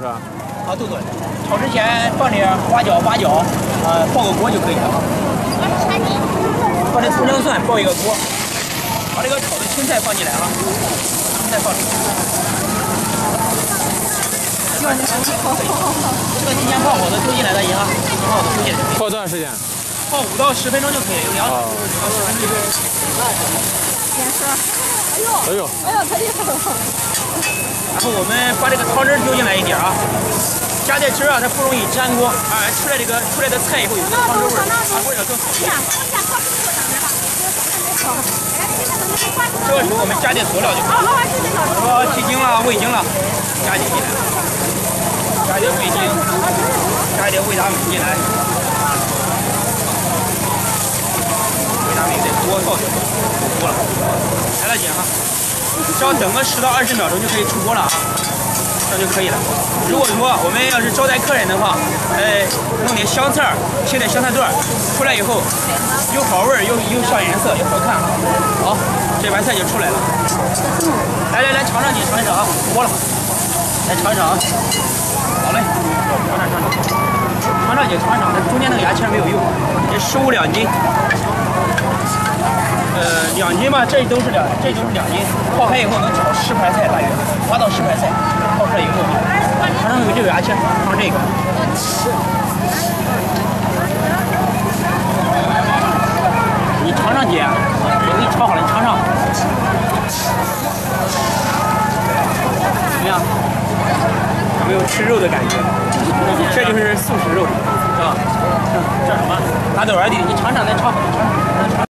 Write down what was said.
炒豆豆，炒之前放点花椒、八角，呃，爆个锅就可以了。放点葱姜蒜，爆一个锅，把这个炒的青菜放进来啊，青菜放进去。这个提前泡好的丢进来的盐啊，泡好的丢进来。泡多长时间？泡五到十分钟就可以，凉水五到十分钟。先说，哎呦，哎呦，可厉害了！然后我们把这个汤汁丢进来一点啊，加点汁啊，它不容易粘锅啊，出来这个出来的菜以后有汤汁味儿，啊味儿更好。这个时候我们加点佐料就可以了，什么鸡精了、味精了，加进去，加点味精，加点味达美进来，他命得多倒点，多了，来了姐哈，只要等个十到二十秒钟就可以出锅了啊。这样就可以了。如果说我们要是招待客人的话，呃，弄点香菜，切点香菜段，出来以后又好味，又又上颜色，又好看。好，这盘菜就出来了。来来来，尝尝姐，尝一尝啊，出锅了，来尝一尝啊。好嘞，尝尝尝尝，尝尝姐尝尝，中间那个牙签没有用，这十五两斤。两斤吧，这都是两，这都是两斤，泡开以后能炒十盘菜大约，八到十盘菜，泡出来以后，尝尝有这个牙签，尝这个。你尝尝姐，我给你炒好了，你尝尝。怎么样？有没有吃肉的感觉？这就是素食肉，是吧？这什么？大豆儿弟，你尝尝，再尝。